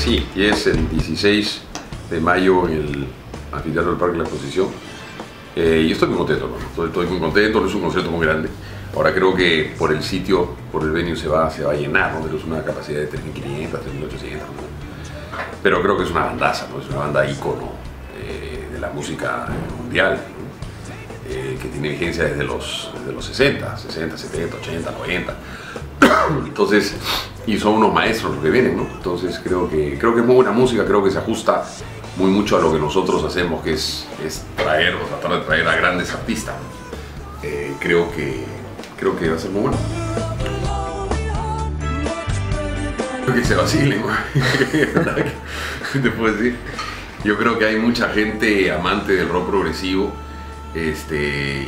sí, y es el 16 de mayo en el anfiteatro del Parque de la Exposición. Eh, y estoy muy contento, estoy, muy contento, es un concierto muy grande. Ahora creo que por el sitio, por el venue se va, a llenar, ¿no? tenemos una capacidad de 3.500, 3.800. Pero creo que es una bandaza, ¿no? es una banda ícono eh, de la música mundial, eh, que tiene vigencia desde los, desde los 60, 60, 70, 80, 90. Entonces, y son unos maestros los que vienen, ¿no? Entonces creo que, creo que es muy buena música, creo que se ajusta muy mucho a lo que nosotros hacemos, que es, es traer o tratar de traer a grandes artistas. Eh, creo, que, creo que va a ser muy bueno. Creo que se vacilen, ¿Qué te puedo decir? Yo creo que hay mucha gente amante del rock progresivo este,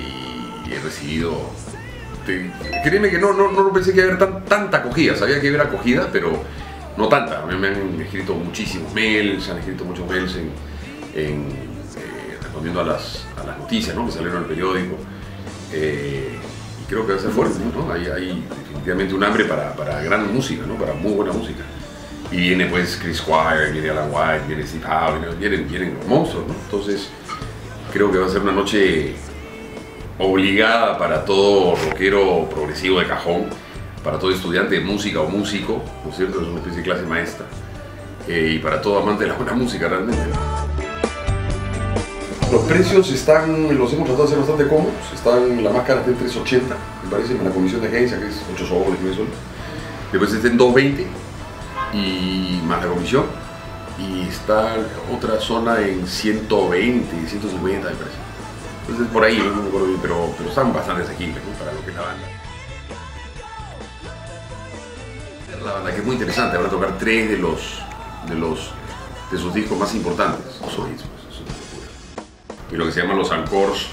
y he recibido créeme que no, no, no pensé que iba a haber tanta acogida, sabía que iba a haber acogida, pero no tanta. Me, me han escrito muchísimos mails, han escrito muchos mails en, eh, respondiendo a las, a las, noticias ¿no? que salieron en el periódico. Eh, y creo que va a ser fuerte, ¿no? Hay, hay definitivamente un hambre para, para, gran música, ¿no? para muy buena música. Y viene pues Chris Squire, viene Alan White, viene Steve Howe, vienen, vienen monstruos, ¿no? Entonces creo que va a ser una noche obligada para todo rockero progresivo de cajón, para todo estudiante de música o músico, ¿no es cierto? Es una especie de clase maestra. Eh, y para todo amante de la buena música realmente. Los precios están, los hemos tratado de ser bastante cómodos, están, la más cara está en 380, me parece, en la comisión de agencia, que es 8 soles, 9 soles. Después está en 220 y más la comisión. Y está otra zona en 120, 150 me parece. Entonces por ahí, no me acuerdo bien, pero, pero están bastante asequibles para lo que es la banda. La banda que es muy interesante, van a tocar tres de los de los de sus discos más importantes, sus hits, y lo que se llaman los encores,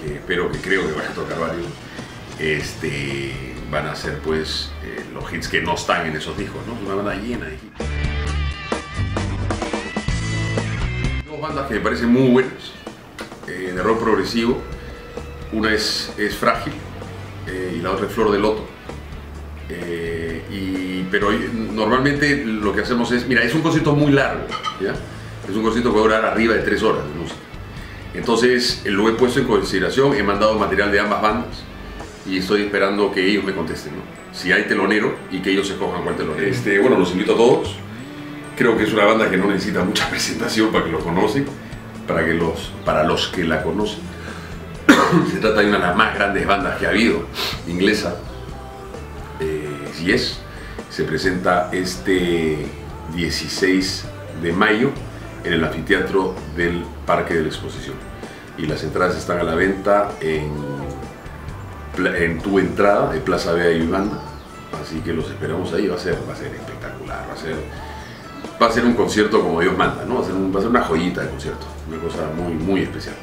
que espero que creo que van a tocar varios, este, van a ser pues eh, los hits que no están en esos discos, ¿no? Es una banda llena de hits. Dos bandas que me parecen muy buenas, eh, de rock progresivo. Una es, es Frágil eh, y la otra es Flor de Loto. Eh, y, pero normalmente lo que hacemos es, mira, es un concierto muy largo, ¿ya? Es un concierto que va a durar arriba de tres horas de música. Entonces lo he puesto en consideración, he mandado material de ambas bandas y estoy esperando que ellos me contesten, ¿no? Si hay telonero y que ellos escojan cuál telonero. Este, bueno, los invito a todos. Creo que es una banda que no necesita mucha presentación para que lo conozcan para, que los, para los que la conocen. Se trata de una de las más grandes bandas que ha habido, inglesa. Eh, si es, se presenta este 16 de mayo en el anfiteatro del Parque de la Exposición. Y las entradas están a la venta en, en tu entrada de Plaza Vea y. Así que los esperamos ahí, va a ser, va a ser espectacular, va a ser va a ser un concierto como Dios manda, ¿no? Va a ser, una joyita de concierto, una cosa muy, muy especial.